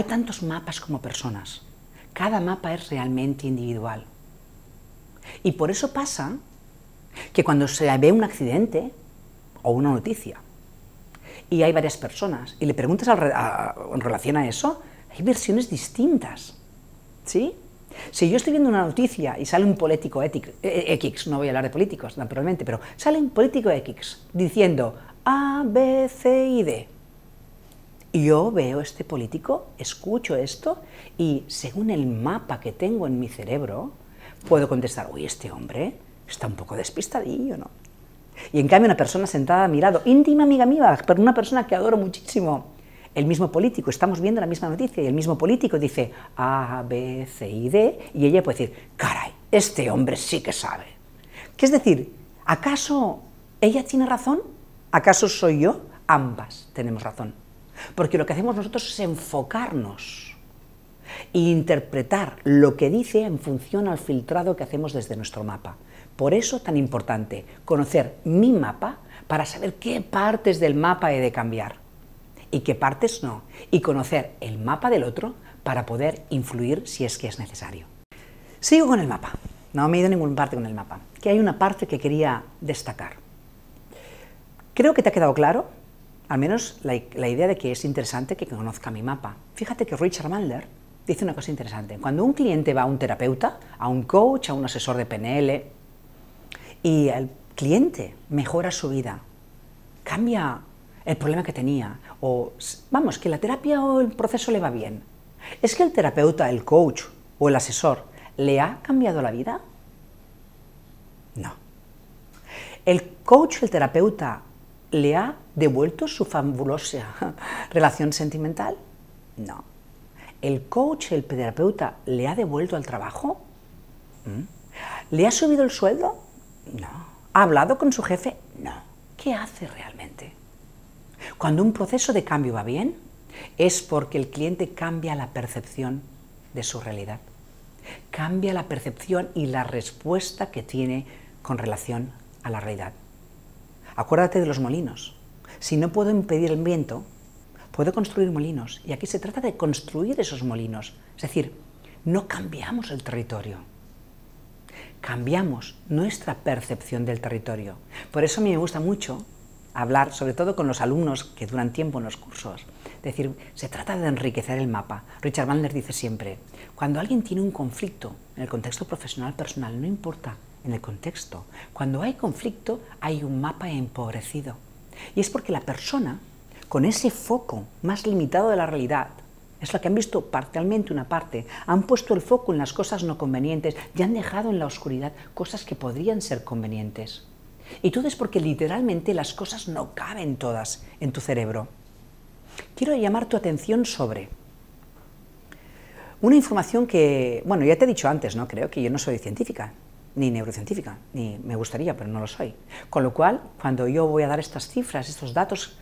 Hay tantos mapas como personas. Cada mapa es realmente individual. Y por eso pasa que cuando se ve un accidente o una noticia y hay varias personas y le preguntas en relación a eso, hay versiones distintas. ¿Sí? Si yo estoy viendo una noticia y sale un político X, eh, no voy a hablar de políticos, naturalmente, pero sale un político X diciendo A, B, C y D. Yo veo este político, escucho esto y según el mapa que tengo en mi cerebro, puedo contestar, uy, este hombre está un poco despistadillo, ¿no? Y en cambio una persona sentada a mi lado, íntima amiga mía, pero una persona que adoro muchísimo, el mismo político, estamos viendo la misma noticia y el mismo político dice A, B, C y D y ella puede decir, caray, este hombre sí que sabe. ¿Qué es decir? ¿Acaso ella tiene razón? ¿Acaso soy yo? Ambas tenemos razón. Porque lo que hacemos nosotros es enfocarnos e interpretar lo que dice en función al filtrado que hacemos desde nuestro mapa. Por eso tan importante conocer mi mapa para saber qué partes del mapa he de cambiar y qué partes no, y conocer el mapa del otro para poder influir si es que es necesario. Sigo con el mapa, no me he ido a ninguna parte con el mapa, que hay una parte que quería destacar. Creo que te ha quedado claro, al menos la, idea de que es interesante que conozca mi mapa. Fíjate que Richard Mandler dice una cosa interesante. Cuando un cliente va a un terapeuta, a un coach, a un asesor de PNL, y el cliente mejora su vida, cambia el problema que tenía, o vamos, que la terapia o el proceso le va bien. ¿Es que el terapeuta, el coach o el asesor le ha cambiado la vida? No. ¿El coach, el terapeuta, le ha devuelto su fabulosa relación sentimental? No. ¿El coach, el terapeuta, le ha devuelto al trabajo? ¿Mm? ¿Le ha subido el sueldo? No. ¿Ha hablado con su jefe? No. ¿Qué hace realmente? Cuando un proceso de cambio va bien, es porque el cliente cambia la percepción de su realidad. Cambia la percepción y la respuesta que tiene con relación a la realidad. Acuérdate de los molinos. Si no puedo impedir el viento, puedo construir molinos. Y aquí se trata de construir esos molinos. Es decir, no cambiamos el territorio. Cambiamos nuestra percepción del territorio. Por eso a mí me gusta mucho hablar, sobre todo con los alumnos que duran tiempo en los cursos. Es decir, se trata de enriquecer el mapa. Richard Bandler dice siempre, cuando alguien tiene un conflicto en el contexto profesional personal, no importa en el contexto, cuando hay conflicto hay un mapa empobrecido. Y es porque la persona, con ese foco más limitado de la realidad, es la que han visto parcialmente una parte, han puesto el foco en las cosas no convenientes y han dejado en la oscuridad cosas que podrían ser convenientes. Y todo es porque literalmente las cosas no caben todas en tu cerebro. Quiero llamar tu atención sobre una información que, bueno, ya te he dicho antes, ¿no? Creo que yo no soy científica, ni neurocientífica, ni me gustaría, pero no lo soy. Con lo cual, cuando yo voy a dar estas cifras, estos datos,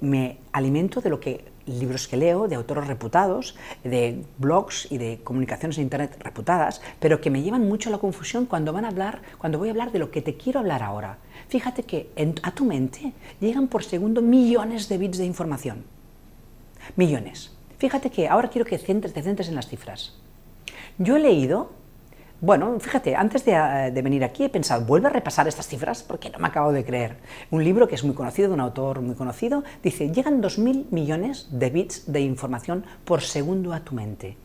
me alimento de lo que libros que leo, de autores reputados, de blogs y de comunicaciones en internet reputadas, pero que me llevan mucho a la confusión cuando van a hablar, cuando voy a hablar de lo que te quiero hablar ahora. Fíjate que a tu mente llegan por segundo millones de bits de información. Millones. Fíjate que ahora quiero que te centres en las cifras. Yo he leído bueno, fíjate, antes de, venir aquí he pensado, vuelve a repasar estas cifras porque no me acabo de creer. Un libro que es muy conocido, de un autor muy conocido, dice, llegan 2.000 millones de bits de información por segundo a tu mente.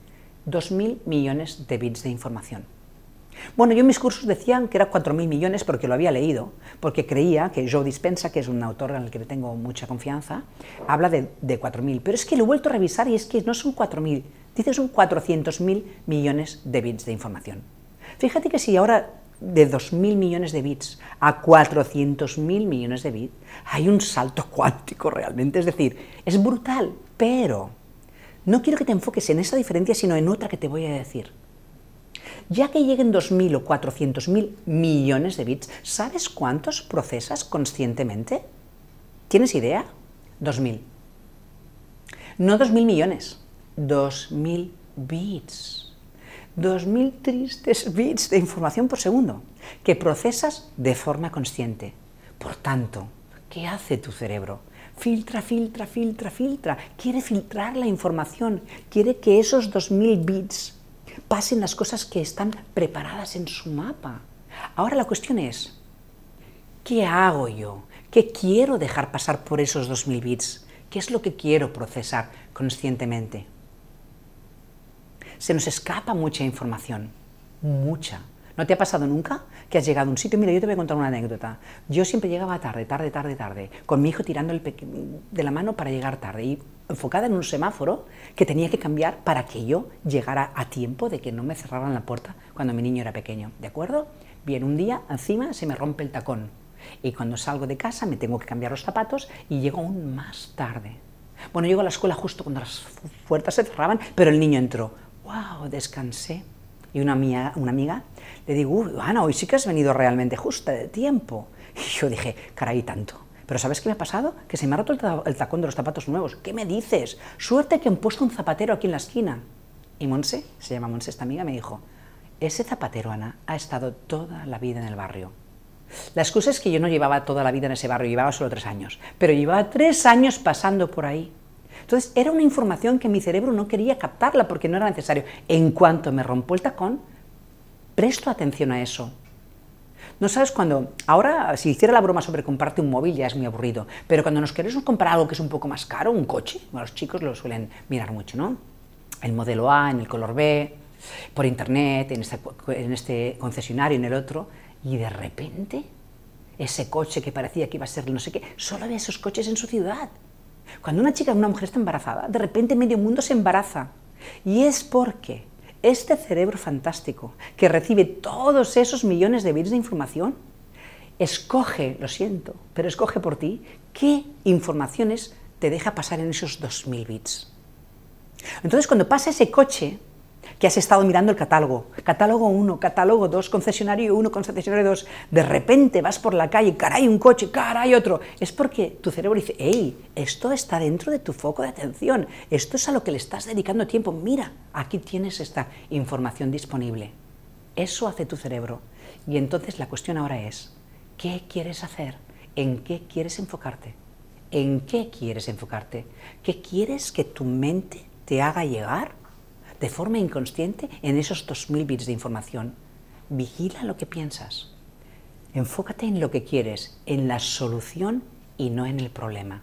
2.000 millones de bits de información. Bueno, yo mis cursos decían que era 4.000 millones porque lo había leído, porque creía que Joe Dispensa, que es un autor en el que tengo mucha confianza, habla de, de 4.000. Pero es que lo he vuelto a revisar y es que no son 4.000, dice son 400.000 millones de bits de información. Fíjate que si ahora de 2.000 millones de bits a 400.000 millones de bits, hay un salto cuántico realmente, es decir, es brutal, pero no quiero que te enfoques en esa diferencia, sino en otra que te voy a decir. Ya que lleguen 2.000 o 400.000 millones de bits, ¿sabes cuántos procesas conscientemente? ¿Tienes idea? 2.000. No 2.000 millones, 2.000 bits. 2.000 tristes bits de información por segundo que procesas de forma consciente. Por tanto, ¿qué hace tu cerebro? filtra, filtra, filtra, filtra. Quiere filtrar la información, quiere que esos 2000 bits pasen las cosas que están preparadas en su mapa. Ahora la cuestión es, ¿qué hago yo? ¿Qué quiero dejar pasar por esos 2000 bits? ¿Qué es lo que quiero procesar conscientemente? Se nos escapa mucha información, mucha. ¿No te ha pasado nunca que has llegado a un sitio? Mira, yo te voy a contar una anécdota. Yo siempre llegaba tarde, tarde, tarde, tarde, con mi hijo tirando el de la mano para llegar tarde y enfocada en un semáforo que tenía que cambiar para que yo llegara a tiempo de que no me cerraran la puerta cuando mi niño era pequeño. ¿De acuerdo? Bien, un día encima se me rompe el tacón y cuando salgo de casa me tengo que cambiar los zapatos y llego aún más tarde. Bueno, llego a la escuela justo cuando las puertas se cerraban, pero el niño entró. ¡Wow! Descansé. Y una amiga, una amiga le digo, Ana, hoy sí que has venido realmente justa de tiempo. Y yo dije, caray, tanto. Pero ¿sabes qué me ha pasado? Que se me ha roto el, tacón de los zapatos nuevos. ¿Qué me dices? Suerte que han puesto un zapatero aquí en la esquina. Y Monse, se llama Monse esta amiga, me dijo, ese zapatero, Ana, ha estado toda la vida en el barrio. La excusa es que yo no llevaba toda la vida en ese barrio, llevaba solo tres años, pero llevaba tres años pasando por ahí. Entonces era una información que mi cerebro no quería captarla porque no era necesario. En cuanto me rompo el tacón, presto atención a eso. No sabes cuando, ahora si hiciera la broma sobre comprarte un móvil ya es muy aburrido, pero cuando nos queremos comprar algo que es un poco más caro, un coche, los chicos lo suelen mirar mucho, ¿no? El modelo A, en el color B, por internet, en este, en este concesionario, en el otro, y de repente ese coche que parecía que iba a ser no sé qué, solo había esos coches en su ciudad. Cuando una chica, una mujer está embarazada, de repente medio mundo se embaraza. Y es porque este cerebro fantástico que recibe todos esos millones de bits de información, escoge, lo siento, pero escoge por ti qué informaciones te deja pasar en esos 2000 bits. Entonces, cuando pasa ese coche, que has estado mirando el catálogo, catálogo 1, catálogo 2, concesionario 1, concesionario 2, de repente vas por la calle, caray un coche, caray otro, es porque tu cerebro dice, hey, esto está dentro de tu foco de atención, esto es a lo que le estás dedicando tiempo, mira, aquí tienes esta información disponible. Eso hace tu cerebro. Y entonces la cuestión ahora es, ¿qué quieres hacer? ¿En qué quieres enfocarte? ¿En qué quieres enfocarte? ¿Qué quieres que tu mente te haga llegar de forma inconsciente en esos 2.000 bits de información. Vigila lo que piensas. Enfócate en lo que quieres, en la solución y no en el problema.